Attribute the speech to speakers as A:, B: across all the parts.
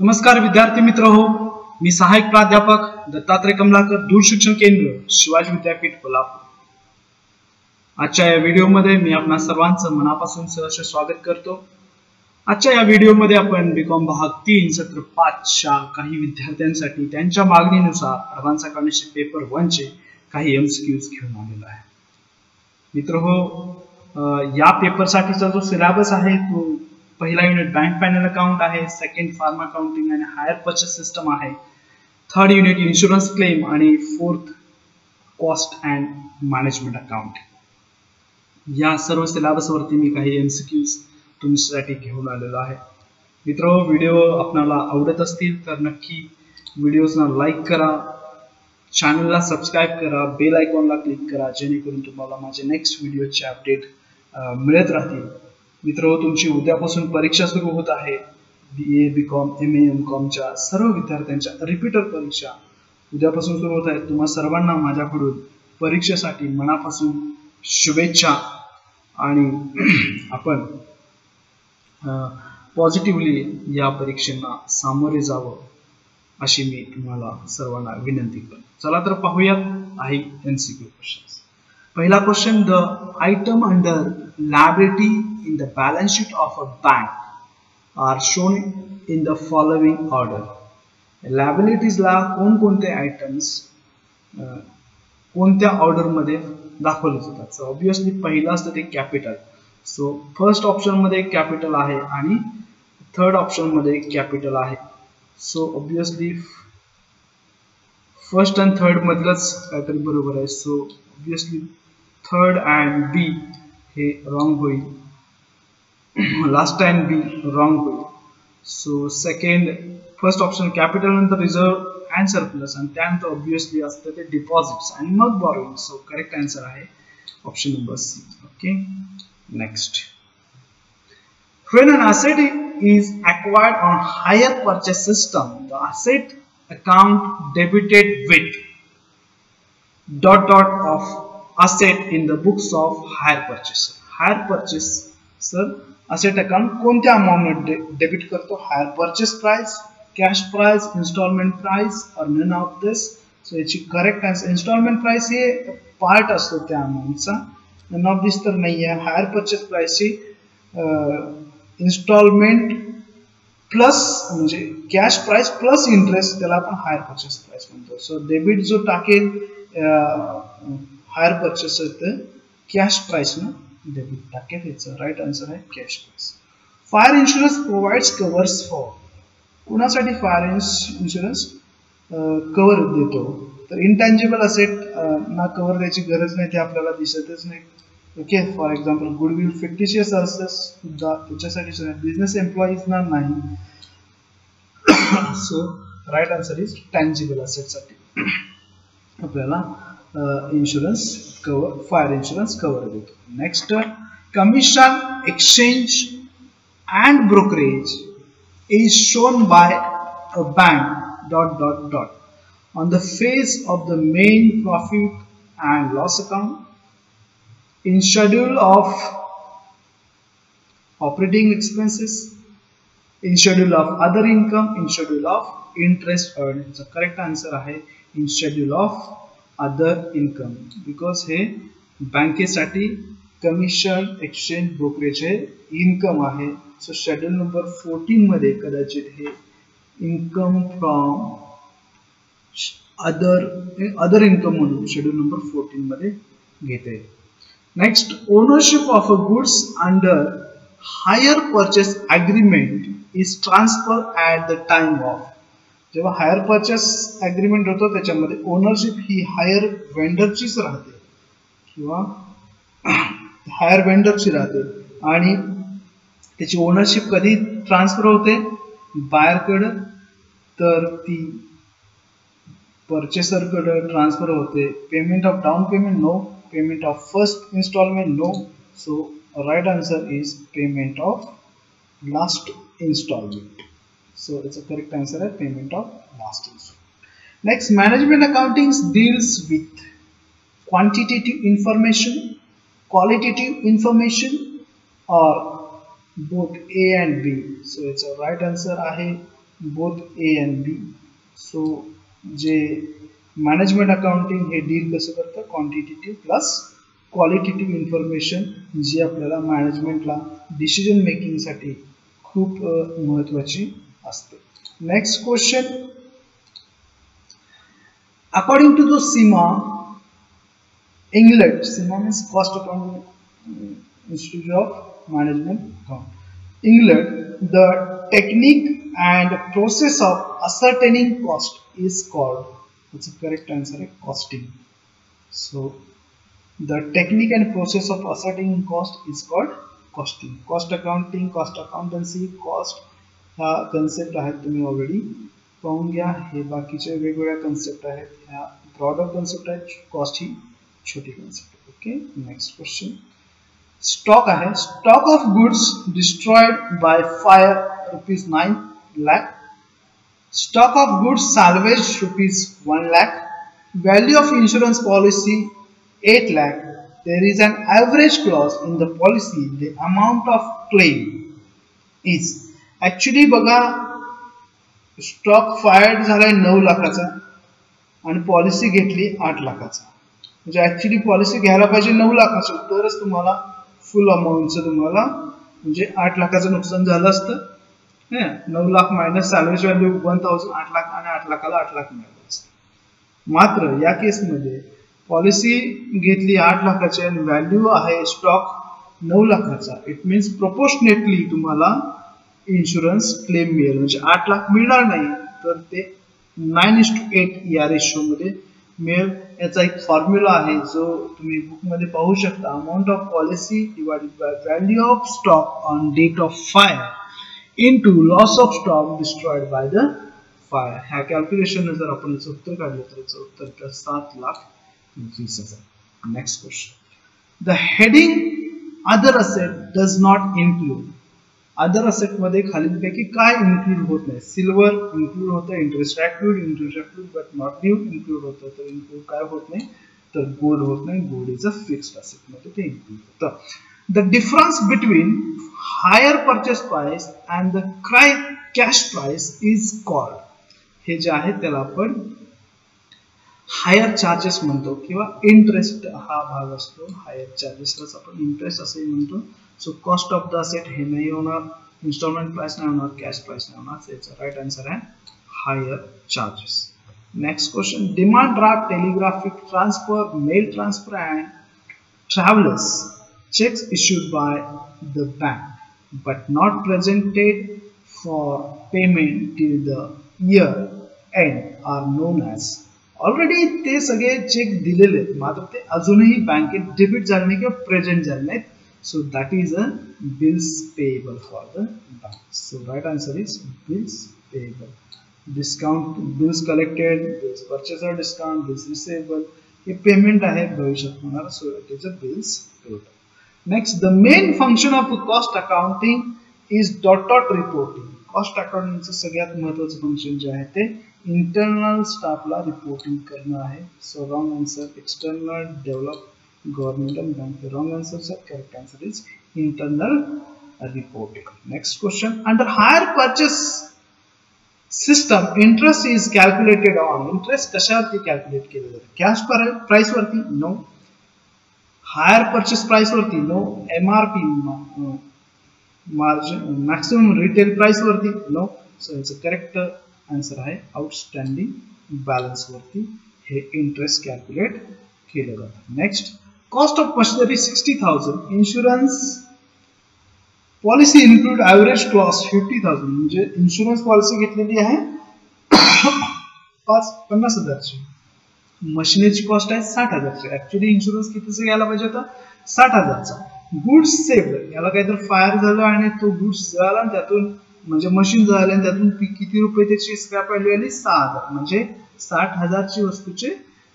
A: नमस्कार विद्यार्थी मित्र हो मी सहाय्यक प्राध्यापक दत्तात्रय कमलाकर दूरशिक्षण केंद्र शिवाजी विद्यापीठ कोल्हापूर. आजच्या या व्हिडिओमध्ये मी आपणा सर्वांचं मनापासून सहर्ष स्वागत करतो. आजच्या या व्हिडिओमध्ये आपण बीकॉम भाग तीन सत्र पाचच्या काही विद्यार्थ्यांसाठी त्यांच्या मागणीनुसार ॲडव्हान्स अकाउंटन्सी पेपर वनचे काही एमसीक्यूज घेऊन आलेलो आहे. मित्र हो या पेपरसाठीचा जो सिलेबस आहे तो पहिला युनिट बँक पॅनल अकाउंट आहे सेकंड फार्म अकाउंटिंग आणि हायर पर्चेस सिस्टम आहे. थर्ड युनिट इन्शुरन्स क्लेम आणि fourth cost and management account या सर्व सिलेबसवरती मी काही एमसीक्यूज तुमच्यासाठी घेऊन आलेलो आहे. मित्र व्हिडिओ आपणाला आवडत असतील तर नक्की व्हिडिओजना लाईक करा. चॅनलला सबस्क्राईब करा. बेल आयकॉनला क्लिक करा. जेणेकरून तुम्हाला माझे नेक्स्ट व्हिडिओचे अपडेट मिळत राहतील. मित्र तुमची उद्यापासून परीक्षा सुरू होत आहे. B A B com M A M कॉमच्या सर्व विद्यार्थ्यांच्या रिपीटर परीक्षा उद्यापासून सुरू होत आहेत. तुम्हा सर्वांना माझ्याकडून परीक्षेसाठी मनापासून शुभेच्छा. आणि आपण पॉझिटिव्हली या परीक्षेना सामोरे जावं अशी मी तुम्हाला सर्वांना विनंती करतो. चला तर पाहूयात काही एनसीक्यू क्वेश्चन पहिला question the item under laboratory in the balance sheet of a bank are shown in the following order ला कोणकोणते आयटम्स कोणत्या ऑर्डरमध्ये दाखवले जातात सो ऑब्विसली पहिलं असतं ते कॅपिटल सो फर्स्ट ऑप्शन मध्ये कॅपिटल आहे आणि थर्ड ऑप्शन मध्ये कॅपिटल आहे so obviously first and third मधलंच काहीतरी बरोबर आहे so obviously third and B hey wrong होईल last time we wrong way so second first option capital and the reserve and surplus and tenth obviously as the deposits and not borrowing. So correct answer hai option number c. Okay next. When an asset is acquired on higher purchase system the asset account debited with dot dot of asset in the books of higher purchaser. Higher purchaser asset account कोणत्या अमाऊंटने debit करतो hire purchase price cash price instalment price और none of this so याची correct answer instalment price हे part असतो त्या अमाऊंटचा none of this तर नाही आहे हायर परचेस प्राइसची इन्स्टॉलमेंट प्लस म्हणजे cash price plus interest hire purchase price म्हणतो सो डेबिट जो टाकेल हायर परचेस कॅश प्राइस ना? डेबिट टाकेल याचं राईट आन्सर आहे cash price. Fire insurance provides covers for कुणासाठी फायर इन्शुरन्स कव्हर देतो. तर इंटँजिबल असेट ना कव्हर द्यायची गरज नाही ते आपल्याला दिसतच नाही. Okay for example goodwill fictitious असतं सुद्धा त्याच्यासाठी बिझनेस एम्प्लॉईजना नाही. So right answer is tangible असेटसाठी आपल्याला Uh, insurance cover fire insurance coverage next uh, commission exchange and brokerage is shown by a bank dot dot dot. On the face of the main profit and loss account in schedule of operating expenses in schedule of other income in schedule of interest earned. The correct answer is in schedule of other income. Because हे बँकेसाठी commission exchange brokerage हे income आहे. So schedule number fourteen मध्ये कदाचित हे income from other other income म्हणून schedule number fourteen मध्ये घेते. Next ownership of a goods under hire purchase agreement is transfer at the time of जेव्हा hire purchase agreement होतो त्याच्यामध्ये ownership ही higher वेंडरचीच राहते. किंवा हायर वेंडरची राहते. आणि त्याची ओनरशिप कधी ट्रान्सफर होते? बायरकडं तर ती परचेसरकडं ट्रान्सफर होते. Payment of down payment no payment of first instalment no so right answer is payment of last instalment so it's a correct answer at payment of last installment next management accounting deals with quantitative information qualitative information or both A and B. So it's a right answer आहे both A and B so J management accounting हे deal कसं करतं quantitative plus qualitative information जी आपल्याला मॅनेजमेंटला decision मेकिंगसाठी खूप महत्वाची Next question. According to the CIMA, England, CIMA means Cost Accounting Institute of Management, England, the technique and process of ascertaining cost is called, that's a correct answer, costing. So, the technique and process of ascertaining cost is called costing. Cost accounting, cost accountancy, cost ह्या concept आहेत तुम्ही already पाहून घ्या. हे बाकीचे वेगवेगळ्या concept आहेत. ह्या broader concept आहेत. कॉस्ट ही छोटी concept okay next question stock आहे. Stock of goods destroyed by fire rupees nine lakh stock of goods salvaged rupees one lakh value of insurance policy eight lakh there is an average clause in the policy. The amount of claim is actually बघा stock fired झालाय नऊ लाखाचा आणि policy घेतली आठ लाखाचा. म्हणजे actually policy घ्यायला पाहिजे नऊ लाखाची. तरच तुम्हाला फुल अमाऊंटचं तुम्हाला म्हणजे आठ लाखाचं नुकसान झालं असतं. नऊ lakh minus salvage value one thousand आठ लाख आणि आठ लाखाला आठ लाख मिळालं असतं. मात्र या केसमध्ये पॉलिसी घेतली आठ लाखाची आणि व्हॅल्यू आहे स्टॉक नऊ लाखाचा. इट मीन्स प्रोपोर्शनेटली तुम्हाला इन्शुरन्स क्लेम मिळेल म्हणजे आठ लाख मिळणार नाही, तर ते नाईन टू एट या रेशो मध्ये मिळेल याचा एक फॉर्म्युला आहे, जो तुम्ही बुक मध्ये पाहू शकता amount of policy divided by value of stock on date of fire into loss of stock destroyed by the fire ह्या कॅल्क्युलेशन जर आपण याचं उत्तर काढलं, तर याचं उत्तर सात lakh it. Next question. The heading other asset does not include. Other asset मध्ये खालीलपैकी काय इन्क्लूड होत नाही? सिल्वर इन्क्लूड होतं interest accrued interest accrued but not due include होतं. तर इन्क्लूड नाही? तर गोल्ड होत नाही. Gold is a fixed asset मध्ये ते इन्क्लूड होतं. The difference between hire purchase price and the cry cash price is called हे जे आपण हायर चार्जेस म्हणतो किंवा इंटरेस्ट हा भाग हायर आपण इंटरेस्ट म्हणतो. So cost of the asset हे नाही होणार. इन्स्टॉलमेंट प्राइस नाही होणार. कॅश प्राइस नाही होणार. याचा राईट आन्सर आहे hire charges next question demand draft telegraphic transfer mail transfer and travelers. Checks issued by the bank, but not presented for payment till the year end are known as already ते सगळे check दिलेले आहेत. मात्र ते अजूनही बँकेत debit झाले नाही किंवा प्रेझेंट झाले नाहीत so that is a bills payable for the bank so right answer is bills payable discount bills collected bills purchaser discount bills receivable hey payment आहे भविष्यात होणार. So it is a bills payable next the main function of cost accounting is dot dot reporting cost अकाउंटिंगचं सगळ्यात महत्वाचं function जे आहे ते internal staff ला reporting करना है। So wrong answer external develop government and bank wrong answer sir correct answer is internal reporting next question under hire purchase system interest is calculated on interest कशावरती calculate के जाते? Cash पर price वरती? No hire purchase price वरती? No MRP margin maximum retail price वरती? No so it's a correct answer आहे outstanding balance वरती हे, interest calculate केलं जातं next cost of machinery sixty thousand insurance policy include average clause fifty thousand म्हणजे insurance policy घेतलेली आहे पाच, पन्नास हजारची मशिनरीची कॉस्ट आहे साठ हजारची ऍक्च्युली इन्शुरन्स कितीचा घ्यायला पाहिजे होता साठ हजारचा गुड्स सेव्ड याला काहीतरी फायर झालं आणि तो गुड्स जळाला त्यातून म्हणजे मशीन झाले त्यातून किती रुपये त्याची स्क्रॅप व्हॅल्यू आली? सहा हजार. म्हणजे साठ हजारची वस्तूचे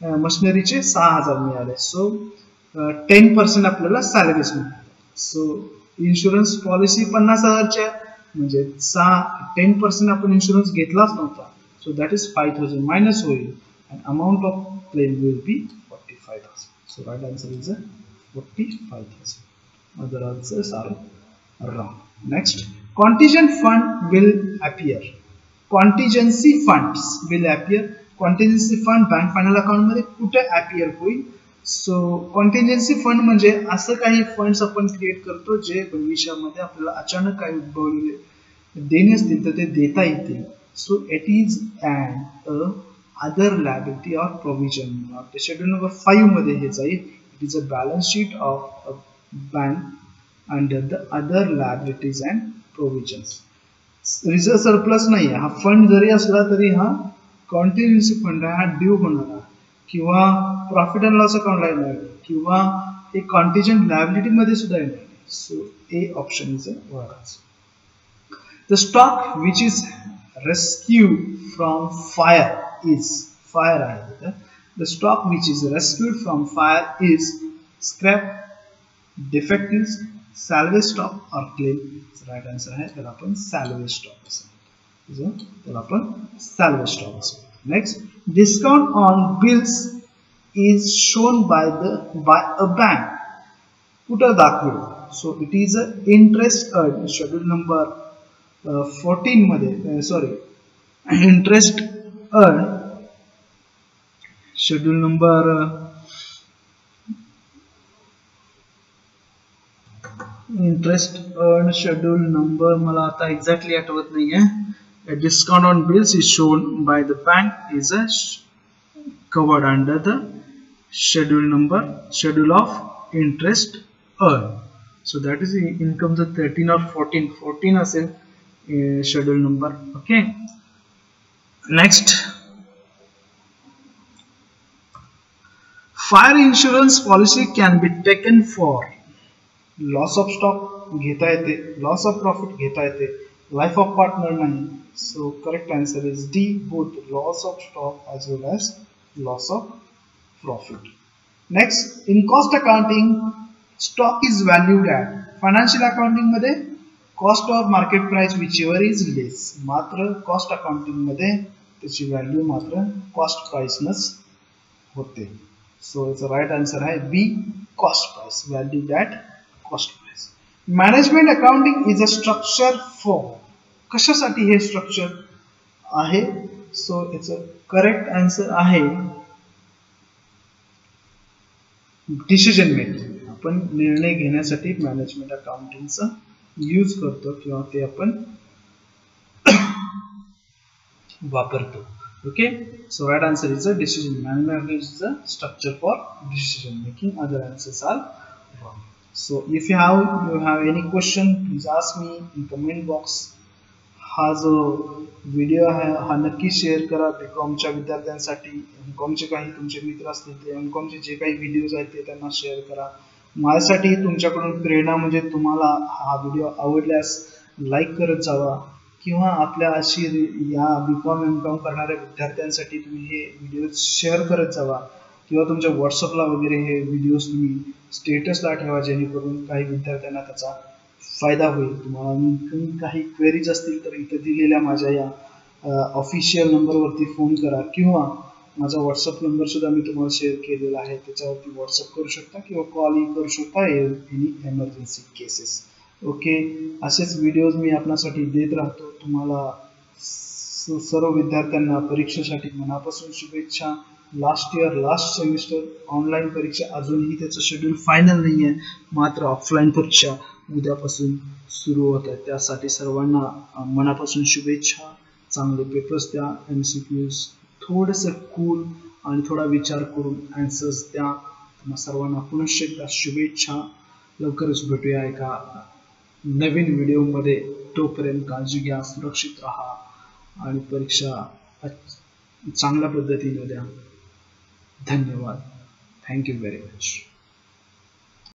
A: मशिनरीचे सहा हजार मिळाले. सो टेन पर्सेंट आपल्याला सॅलरीज मिळाली. सो इन्शुरन्स पॉलिसी पन्नास हजारच्या. म्हणजे सहा टेन पर्सेंट आपण इन्शुरन्स घेतलाच नव्हता. So that is five thousand minus होईल. And amount of claim will be forty five thousand so right answer is a forty five thousand other answers are wrong next contingent fund will appear. Contingency fund will appear contingency fund bank final account मध्ये कुठे appear होईल? सो contingency fund म्हणजे असं काही funds आपण create करतो जे भविष्यामध्ये आपल्याला अचानक काही उद्भवलेले देणे असतील तर ते देता येतील. So it is and a other liability or provision schedule number five मध्ये हे जाईल. It is a balance sheet of a bank under the other liabilities and provisions reserve surplus नाही हा फंड जरी असला तरी हा कॉन्टिन्युसी फंड आहे हा ड्यू होणारा किंवा प्रॉफिट अँड लॉस अकाउंटला येणार किंवा हे कॉन्टिजंट लायबिलिटी मध्ये सुद्धा येणार so A option is a the stock which is rescue from fire is fire आहे the stock which is rescued from fire is scrap defective Salvage stock or claim right answer आहे त्याला आपण सॅल्वेज stock असं त्याला आपण सॅल्वेज stock असं Next, discount on bills is shown by the by a bank. Put a दाखवेल. So it is a interest earned. Schedule number uh, 14 मध्ये uh, sorry interest earned. Schedule interest earn schedule number मला आता exactly आठवत a discount on bills is shown by the bank is a covered under the schedule number schedule of interest earned so that is income the 13 or 14 14 असेल schedule number okay next fire insurance policy can be taken for loss of stock घेता loss of profit घेता life of partner नहीं. So correct answer is D both loss of stock as well as loss of profit next in cost accounting stock is valued at financial accounting Madhya cost of market price whichever is less मात्र cost accounting मध्य value मात्र cost price न होते so it's right answer आहे B cost price value that cost price. Management accounting is a structure for कशासाठी हे structure आहे सो याच करेक्ट आन्सर आहे डिसिजन मेकिंग आपण निर्णय घेण्यासाठी मॅनेजमेंट अकाउंटिंगचा यूज करतो किंवा ते आपण वापरतो okay so right answer is a decision management is a structure for decision making other answers are wrong so, if you have you have any question, please ask me in comment box. हा जो video आहे हा नक्की share करा बीकॉमच्या विद्यार्थ्यांसाठी M कॉमचे काही तुमचे मित्र असतील ते एम जे काही व्हिडिओज आहेत ते करा माझ्यासाठी तुमच्याकडून प्रेरणा म्हणजे तुम्हाला हा व्हिडिओ आवडल्यास लाईक करत जावा किंवा आपल्या अशी या बीकॉम एम कॉम करणाऱ्या करत जावा किंवा तुमच्या व्हॉट्सअपला वगैरे हे व्हिडिओज स्टेटसला ठेवा जेणेकरून काही विद्यार्थ्यांना त्याचा फायदा होईल. तुम्हाला काही क्वेरीज असतील तर इथे दिलेल्या माझ्या या ऑफिशियल नंबरवरती फोन करा किंवा माझा व्हॉट्सअप नंबर सुद्धा मी तुम्हाला शेअर केलेला आहे. त्याच्यावरती व्हॉट्सअप करू शकता किंवा कॉलही करू शकता एनी एमर्जन्सी केसेस ओके असेच व्हिडिओज मी आपणासाठी देत राहतो. तुम्हाला सर्व विद्यार्थ्यांना परीक्षेसाठी मनापासून शुभेच्छा. Last year last semester online परीक्षा अजूनही त्याचं शेड्यूल फायनल नाही आहे मात्र ऑफलाईन परीक्षा उद्यापासून सुरू होत आहे त्यासाठी सर्वांना मनापासून शुभेच्छा. चांगले पेपर्स द्या एम सी क्यूज थोडंसं कूल आणि थोडा विचार करून ॲन्सर्स द्या. तुम्हा सर्वांना पुनश्च एकदा शुभेच्छा. लवकरच भेटूया एका नवीन व्हिडिओमध्ये तोपर्यंत काळजी घ्या सुरक्षित राहा. आणि परीक्षा चांगल्या पद्धतीने द्या. धन्यवाद. Thank you very much